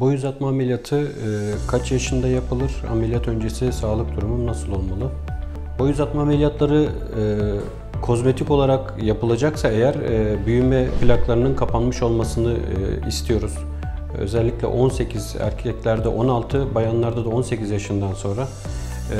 Boy uzatma ameliyatı e, kaç yaşında yapılır? Ameliyat öncesi sağlık durumu nasıl olmalı? Boy uzatma ameliyatları e, kozmetik olarak yapılacaksa eğer e, büyüme plaklarının kapanmış olmasını e, istiyoruz. Özellikle 18 erkeklerde 16, bayanlarda da 18 yaşından sonra e,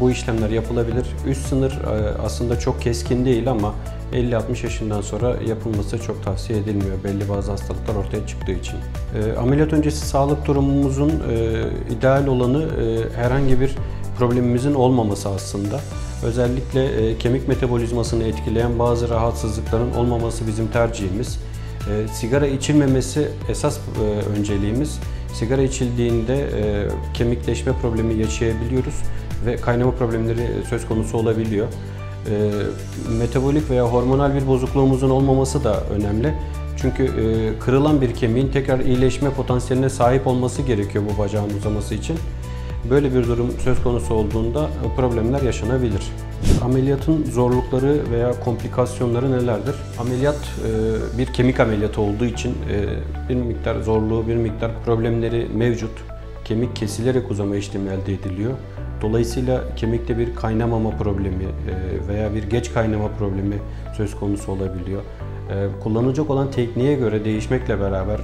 bu işlemler yapılabilir. Üst sınır e, aslında çok keskin değil ama 50-60 yaşından sonra yapılması çok tavsiye edilmiyor belli bazı hastalıklar ortaya çıktığı için. E, ameliyat öncesi sağlık durumumuzun e, ideal olanı e, herhangi bir problemimizin olmaması aslında. Özellikle e, kemik metabolizmasını etkileyen bazı rahatsızlıkların olmaması bizim tercihimiz. E, sigara içilmemesi esas e, önceliğimiz. Sigara içildiğinde e, kemikleşme problemi yaşayabiliyoruz ve kaynama problemleri söz konusu olabiliyor. E, metabolik veya hormonal bir bozukluğumuzun olmaması da önemli. Çünkü e, kırılan bir kemiğin tekrar iyileşme potansiyeline sahip olması gerekiyor bu bacağın uzaması için. Böyle bir durum söz konusu olduğunda problemler yaşanabilir. Ameliyatın zorlukları veya komplikasyonları nelerdir? Ameliyat e, bir kemik ameliyatı olduğu için e, bir miktar zorluğu, bir miktar problemleri mevcut. Kemik kesilerek uzama işlemi elde ediliyor. Dolayısıyla kemikte bir kaynamama problemi e, veya bir geç kaynama problemi söz konusu olabiliyor. Kullanılacak olan tekniğe göre değişmekle beraber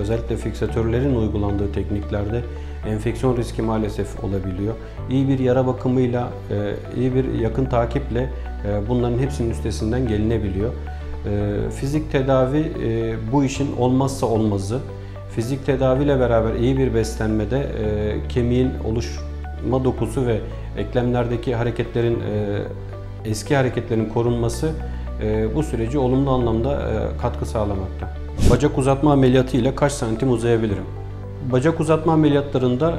özellikle fiksatörlerin uygulandığı tekniklerde enfeksiyon riski maalesef olabiliyor. İyi bir yara bakımıyla, iyi bir yakın takiple bunların hepsinin üstesinden gelinebiliyor. Fizik tedavi bu işin olmazsa olmazı. Fizik tedaviyle beraber iyi bir beslenmede kemiğin oluşma dokusu ve eklemlerdeki hareketlerin eski hareketlerin korunması bu süreci olumlu anlamda katkı sağlamakta. Bacak uzatma ameliyatı ile kaç santim uzayabilirim? Bacak uzatma ameliyatlarında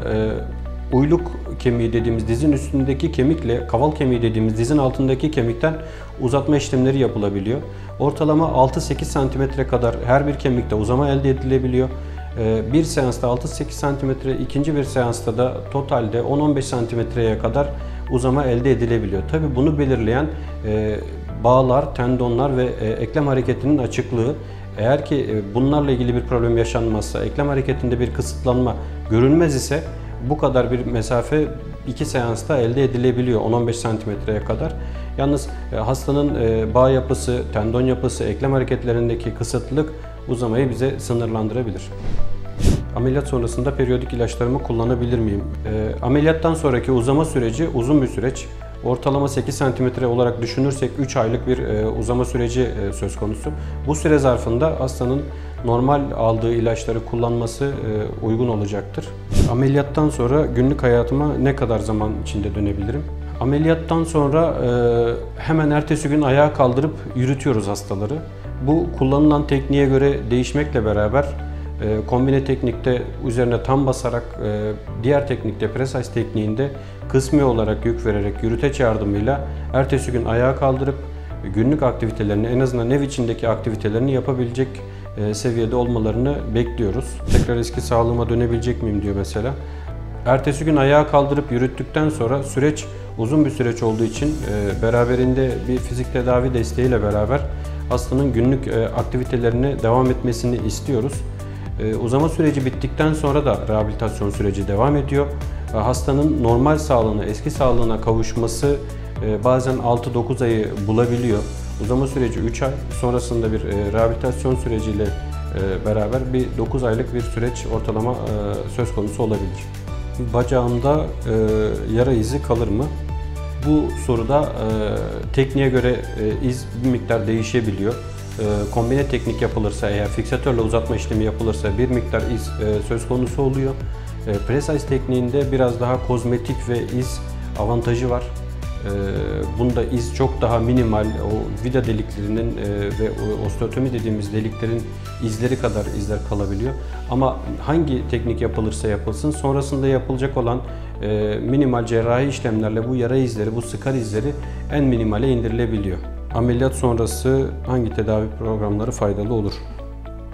uyluk kemiği dediğimiz dizin üstündeki kemikle kaval kemiği dediğimiz dizin altındaki kemikten uzatma işlemleri yapılabiliyor. Ortalama 6-8 santimetre kadar her bir kemikte uzama elde edilebiliyor. Bir seansta 6-8 santimetre, ikinci bir seansta da totalde 10-15 santimetreye kadar uzama elde edilebiliyor. Tabi bunu belirleyen bağlar, tendonlar ve eklem hareketinin açıklığı. Eğer ki bunlarla ilgili bir problem yaşanmazsa, eklem hareketinde bir kısıtlanma görünmez ise bu kadar bir mesafe iki seansta elde edilebiliyor 10-15 santimetreye kadar. Yalnız hastanın bağ yapısı, tendon yapısı, eklem hareketlerindeki kısıtlılık uzamayı bize sınırlandırabilir. Ameliyat sonrasında periyodik ilaçlarımı kullanabilir miyim? E, ameliyattan sonraki uzama süreci uzun bir süreç. Ortalama 8 cm olarak düşünürsek 3 aylık bir e, uzama süreci e, söz konusu. Bu süre zarfında hastanın normal aldığı ilaçları kullanması e, uygun olacaktır. Ameliyattan sonra günlük hayatıma ne kadar zaman içinde dönebilirim? Ameliyattan sonra hemen ertesi gün ayağa kaldırıp yürütüyoruz hastaları. Bu kullanılan tekniğe göre değişmekle beraber kombine teknikte üzerine tam basarak, diğer teknikte precise tekniğinde kısmi olarak yük vererek yürüteç yardımıyla ertesi gün ayağa kaldırıp günlük aktivitelerini en azından ev içindeki aktivitelerini yapabilecek seviyede olmalarını bekliyoruz. Tekrar eski sağlığıma dönebilecek miyim diyor mesela. Ertesi gün ayağa kaldırıp yürüttükten sonra süreç uzun bir süreç olduğu için beraberinde bir fizik tedavi desteğiyle beraber hastanın günlük aktivitelerine devam etmesini istiyoruz. Uzama süreci bittikten sonra da rehabilitasyon süreci devam ediyor. Hastanın normal sağlığına, eski sağlığına kavuşması bazen 6-9 ayı bulabiliyor. Uzama süreci 3 ay, sonrasında bir rehabilitasyon süreciyle beraber bir 9 aylık bir süreç ortalama söz konusu olabilir. Bacağımda yara izi kalır mı? Bu soruda tekniğe göre iz bir miktar değişebiliyor. Kombine teknik yapılırsa eğer fiksatörle uzatma işlemi yapılırsa bir miktar iz söz konusu oluyor. Precise tekniğinde biraz daha kozmetik ve iz avantajı var. Bunda iz çok daha minimal, o vida deliklerinin ve osteotomi dediğimiz deliklerin izleri kadar izler kalabiliyor. Ama hangi teknik yapılırsa yapılsın sonrasında yapılacak olan minimal cerrahi işlemlerle bu yara izleri, bu sıkar izleri en minimale indirilebiliyor. Ameliyat sonrası hangi tedavi programları faydalı olur?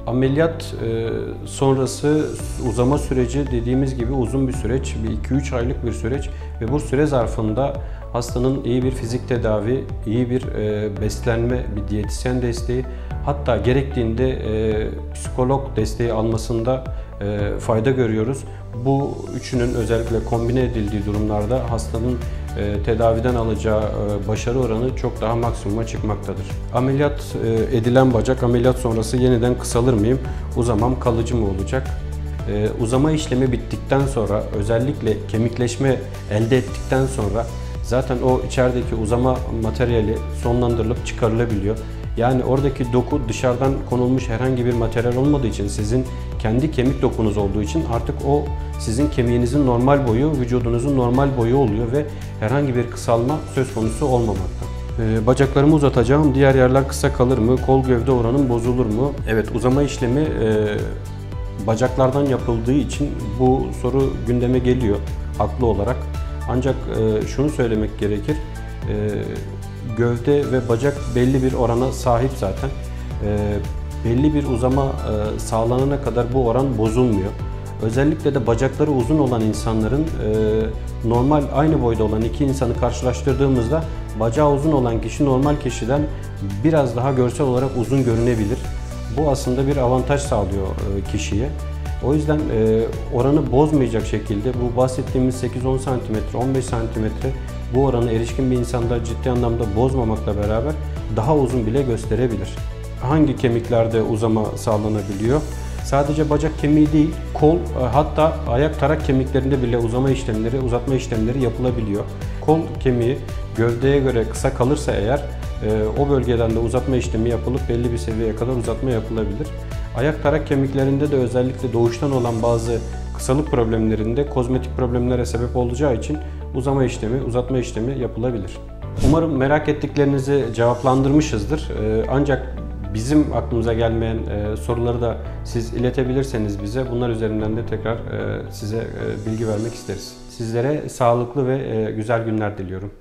Ameliyat sonrası uzama süreci dediğimiz gibi uzun bir süreç, bir 2-3 aylık bir süreç ve bu süre zarfında hastanın iyi bir fizik tedavi, iyi bir beslenme, bir diyetisyen desteği, hatta gerektiğinde psikolog desteği almasında e, fayda görüyoruz. Bu üçünün özellikle kombine edildiği durumlarda hastanın e, tedaviden alacağı e, başarı oranı çok daha maksimuma çıkmaktadır. Ameliyat e, edilen bacak ameliyat sonrası yeniden kısalır mıyım? Uzamam kalıcı mı olacak? E, uzama işlemi bittikten sonra özellikle kemikleşme elde ettikten sonra zaten o içerideki uzama materyali sonlandırılıp çıkarılabiliyor. Yani oradaki doku dışarıdan konulmuş herhangi bir materyal olmadığı için sizin kendi kemik dokunuz olduğu için artık o sizin kemiğinizin normal boyu, vücudunuzun normal boyu oluyor ve herhangi bir kısalma söz konusu olmamakta. Ee, bacaklarımı uzatacağım, diğer yerler kısa kalır mı? Kol gövde oranım bozulur mu? Evet, uzama işlemi e, bacaklardan yapıldığı için bu soru gündeme geliyor haklı olarak. Ancak e, şunu söylemek gerekir. E, gövde ve bacak belli bir orana sahip zaten. E, belli bir uzama sağlanana kadar bu oran bozulmuyor. Özellikle de bacakları uzun olan insanların normal aynı boyda olan iki insanı karşılaştırdığımızda bacağı uzun olan kişi normal kişiden biraz daha görsel olarak uzun görünebilir. Bu aslında bir avantaj sağlıyor kişiye. O yüzden e, oranı bozmayacak şekilde bu bahsettiğimiz 8-10 cm, 15 cm bu oranı erişkin bir insanda ciddi anlamda bozmamakla beraber daha uzun bile gösterebilir. Hangi kemiklerde uzama sağlanabiliyor? Sadece bacak kemiği değil, kol hatta ayak tarak kemiklerinde bile uzama işlemleri, uzatma işlemleri yapılabiliyor. Kol kemiği gövdeye göre kısa kalırsa eğer o bölgeden de uzatma işlemi yapılıp belli bir seviyeye kadar uzatma yapılabilir. Ayak tarak kemiklerinde de özellikle doğuştan olan bazı kısalık problemlerinde kozmetik problemlere sebep olacağı için uzama işlemi, uzatma işlemi yapılabilir. Umarım merak ettiklerinizi cevaplandırmışızdır. Ancak bizim aklımıza gelmeyen soruları da siz iletebilirseniz bize bunlar üzerinden de tekrar size bilgi vermek isteriz. Sizlere sağlıklı ve güzel günler diliyorum.